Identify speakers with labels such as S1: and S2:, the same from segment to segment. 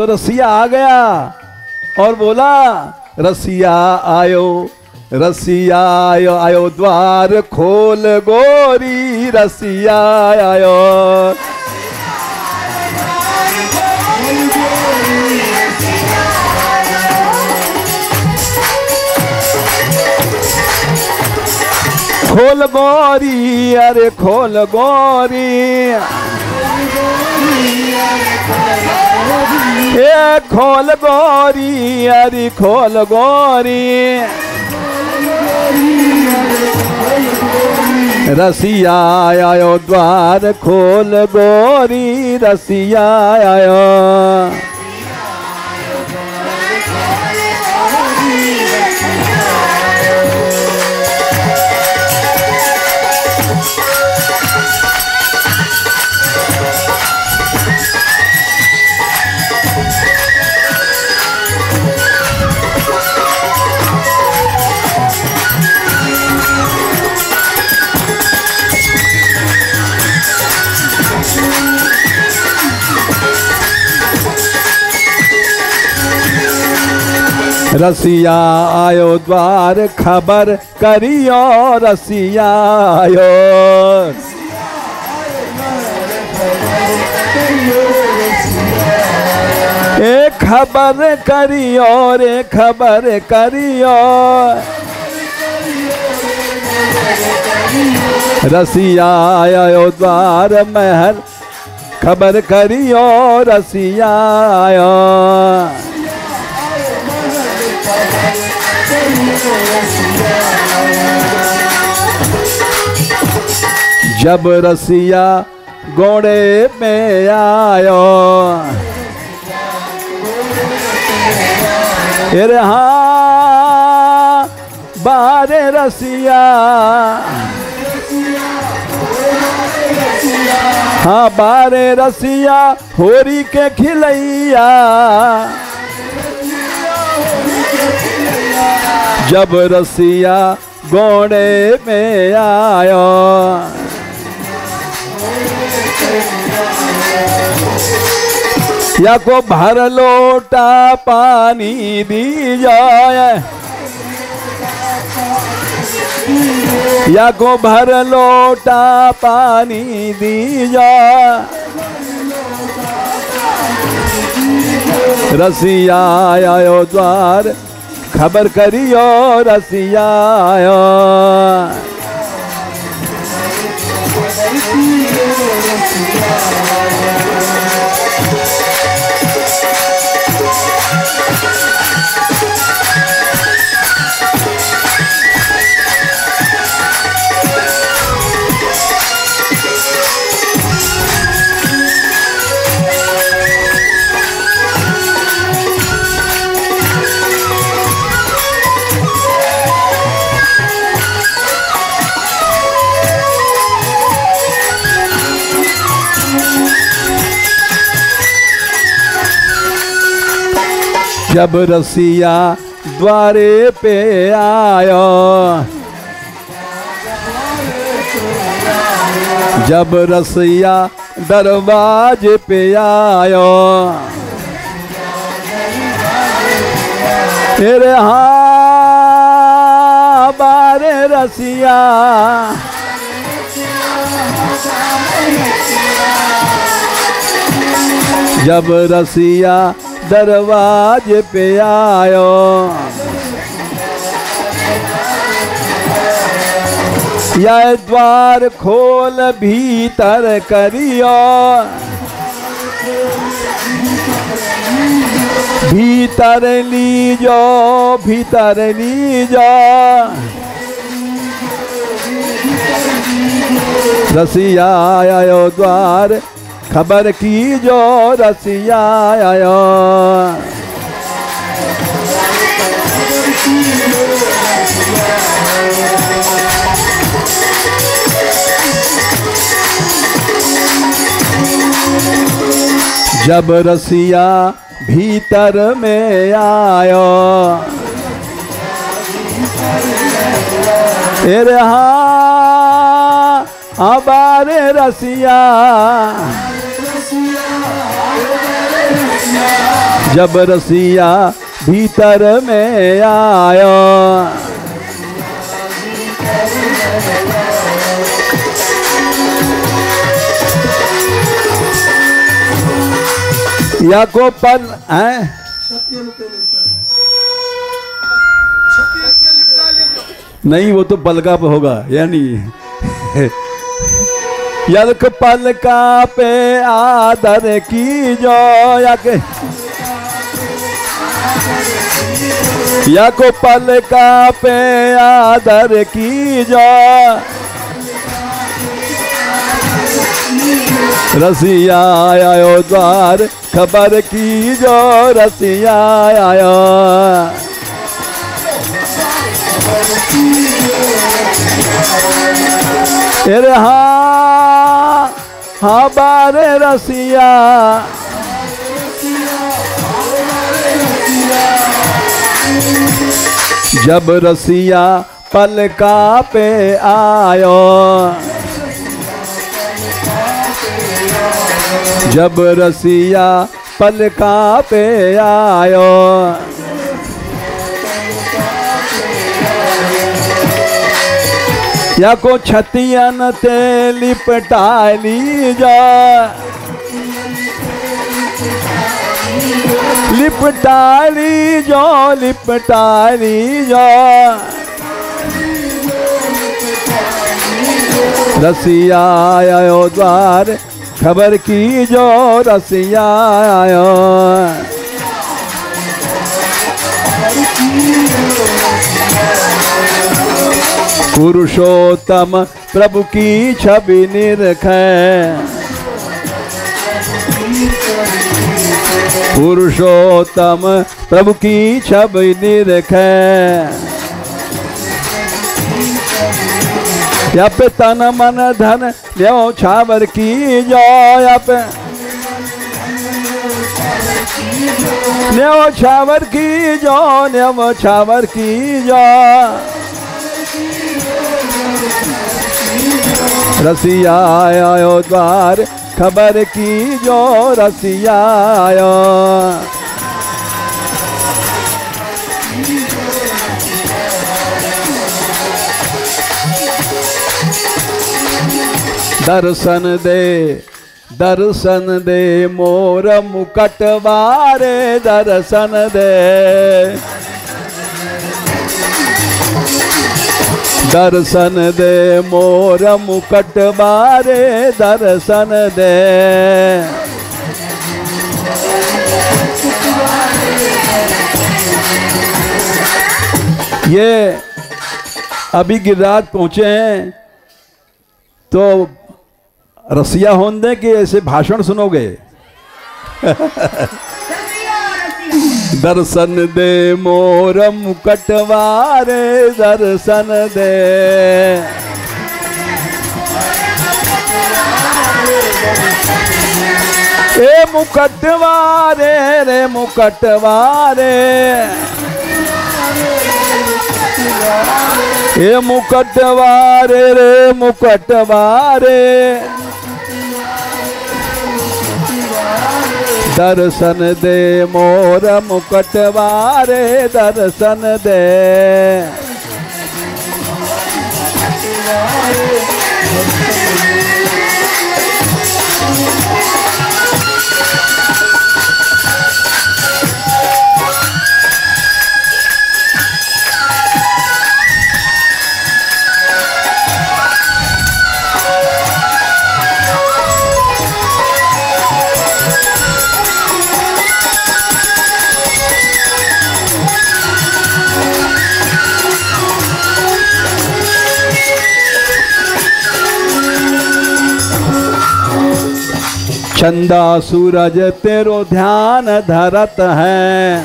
S1: तो रसिया आ गया और बोला, रसिया आयो रसिया आयो आयो द्वार खोल गोरी, रसिया आयो। खोल गोरी, अरे खोल गोरी। ए खोल गोरी अरे खोल गोरी रसिया आयो द्वार खोल गोरी रसिया आयो रसिया आयो द्वार, खबर करियो, रसिया आयो। ए खबर करियो रे, खबर करियो। रसिया आयो द्वार, महल, खबर करियो, रसिया आयो। जब रसिया गोड़े में आयो। अरे हाँ बारे रसिया। हाँ बारे रसिया होरी के खिलैया। जब रसिया घोड़े में आयो। या को भर लोटा पानी दी जाए। या को भर लोटा पानी दी जाए। रसिया आयो द्वार खबर करियो रसिया जब रसिया द्वारे पे आयो। जब रसिया दरवाजे पे आयो। तेरे हाँ बारे रसिया। जब रसिया दरवाजे पे आयो। यह द्वार खोल भीतर करियो। भीतर लीजो भीतर लीजो। रसिया आयो द्वार खबर की जो रसिया आयो। जब रसिया भीतर में आयो। अरे हाँ हमारे रसिया। जब रसिया भीतर में आयो। या को पल है? नहीं, वो तो पे होगा, यानी यल्क पलका पे आदर की जो या के या को पे आदर की जो रसिया आयो द्वार, खबर की जो रसिया आयो। अरे हाँ। हाँ बारे रसिया। जब रसिया पलका पे आयो जब रसिया पलका पे आयो या को छतियन ते लिपटाली जा। लिपटाली जो लिपटाली जो। रसिया आयो द्वार, खबर की जो रसिया आयो। पुरुषोत्तम प्रभु की छवि निरख पुरुषोत्तम प्रभु की छवि निरख या पे तन मन धन न्यो छावर की जो या पे न्यो छावर की जो न्यो छावर की जो रसिया आयो द्वार, खबर की जो रसिया आयो दर्शन दे दर्शन दे मोर मुकट वारे, दर्शन दे। दर्शन दे मोर मुकट बारे, दर्शन दे। ये अभी गिरिराज पहुँचे हैं तो रसिया होन दे कि ऐसे भाषण सुनोगे? दर्शन दे मोर मुकटवारे दर्शन दे। ए मुकटवारे रे मुकटवारे। ए मुकटवारे रे मुकटवारे। दर्शन दे मोर मुकटवारे दर्शन दे चंदा सूरज तेरो ध्यान धरत है।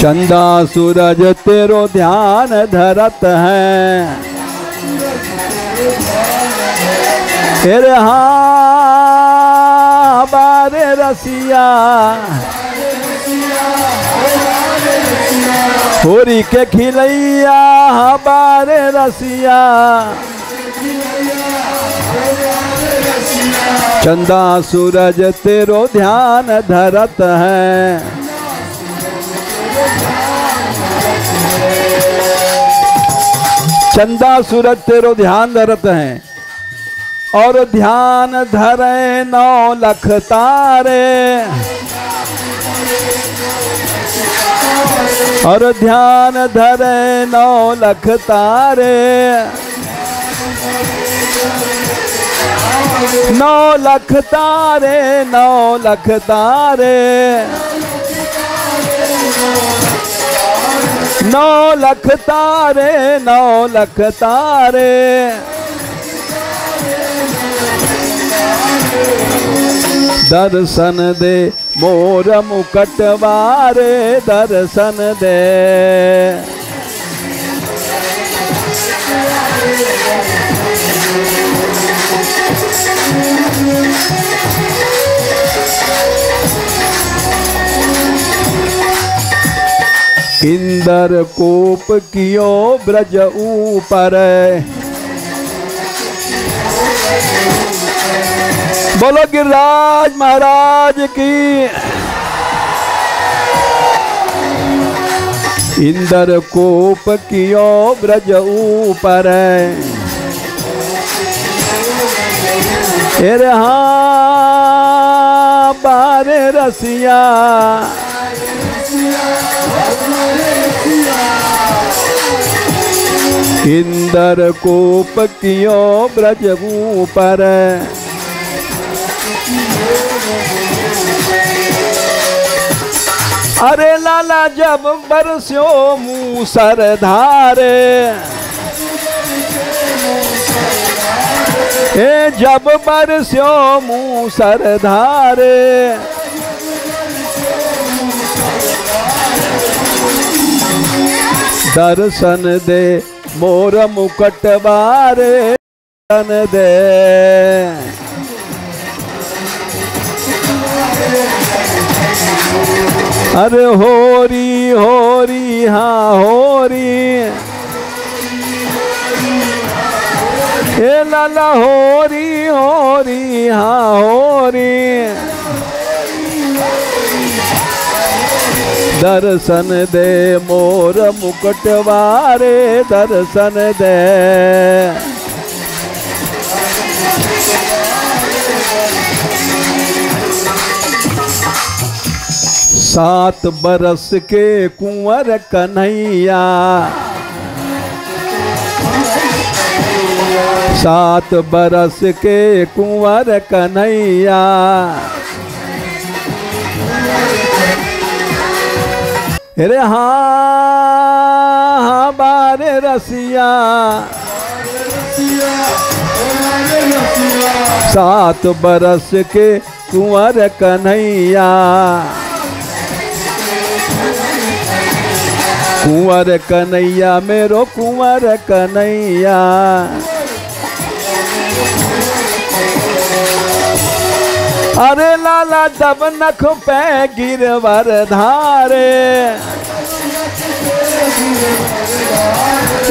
S1: चंदा सूरज तेरो ध्यान धरत है। फिर हाँ बारे रसिया। होरी के खिलैया हमारे रसिया। चंदा सूरज तेरो ध्यान धरत है। चंदा सूरज तेरो ध्यान धरत है। और ध्यान धरे नौ लख तारे। और ध्यान धरे नौ लख तारे। नौ लख तारे, नौ लख तारे। नौ लख तारे, नौ लख तारे। दर्शन दे मोर मुकटवारे दर्शन दे। इंदर कोप कियो ब्रज ऊपर। बोलो गिरिराज महाराज की। इंदर कोप कियो ब्रज ऊपर। हाँ बारे रसिया। इंदर कोप कियो ब्रज ऊपर अरे लाला जब बरस्यो मूसर धारे। ए जब बरस्यो मूसर धारे। दर्शन दे मोर मुकट बारे दर्शन दे। अरे होरी होरी हाँ होरी। हे लाला होरी होरी हाँ होरी। दर्शन दे मोर मुकुटवारे दर्शन दे। सात बरस के कुंवर कन्हैया। सात बरस के कुंवर कन्हैया। हाँ हाँ बारे रसिया। सात बरस के कुंवर कन्हैया। कुंवर कन्हैया मेरो कुंवर कन्हैया। अरे लाला जब नख पे गिरवर धारे।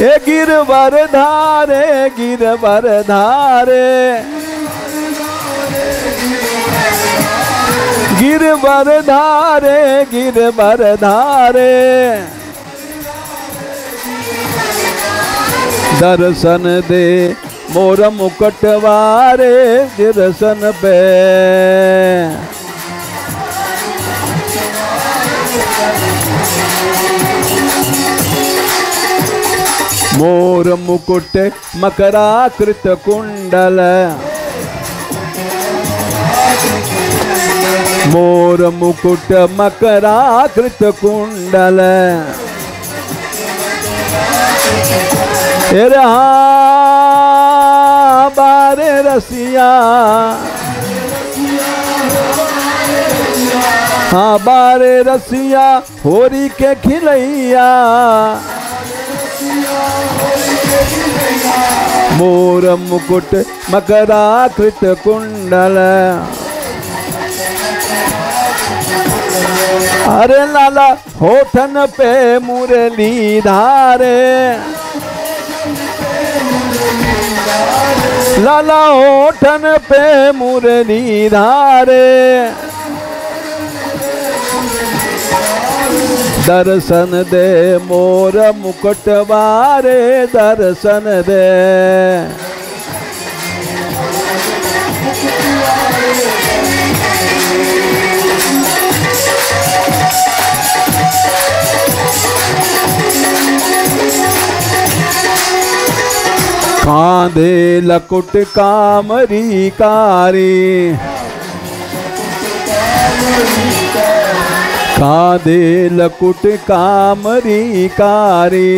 S1: ए गिरवर धारे, गिर गिरवर धारे। गिर गिरवर धारे, गिर गिरवर धारे। दर्शन दे मोर मुकटवारे दर्शन पे मोर मुकुट मकराकृत कुंडल मोर मुकुट मकराकृत कुंडल अरे हाँ बारे रसिया। हाँ बारे रसिया, होरी के खिलैया। मोर मुकुट मकराकृत कुंडल। अरे लाला होठन पे मुरली धारे। लाला ओठन पे मुरली धारे। दर्शन दे मोर मुकुट बारे दर्शन दे। कांधे लकुट कामरी कारी। कांधे लकुट कामरी कारी।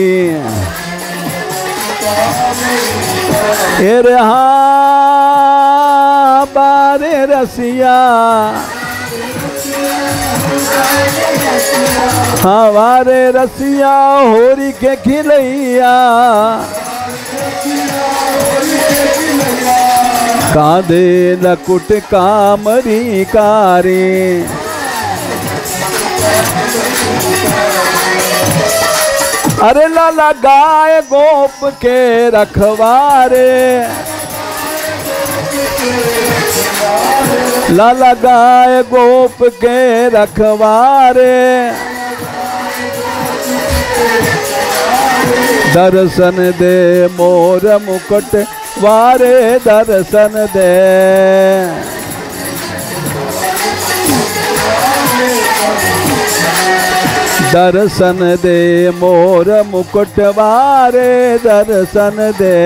S1: बारे रसिया। हमारे रसिया, होरी के खिलैया। कांधे लकुट कामरी कारी। अरे लाला गाय गोप के रखवारे। लाला गाय गोप के रखवारे। दर्शन दे मोर मुकुट वारे दर्शन दे। दर्शन दे मोर मुकुट वारे दर्शन दे।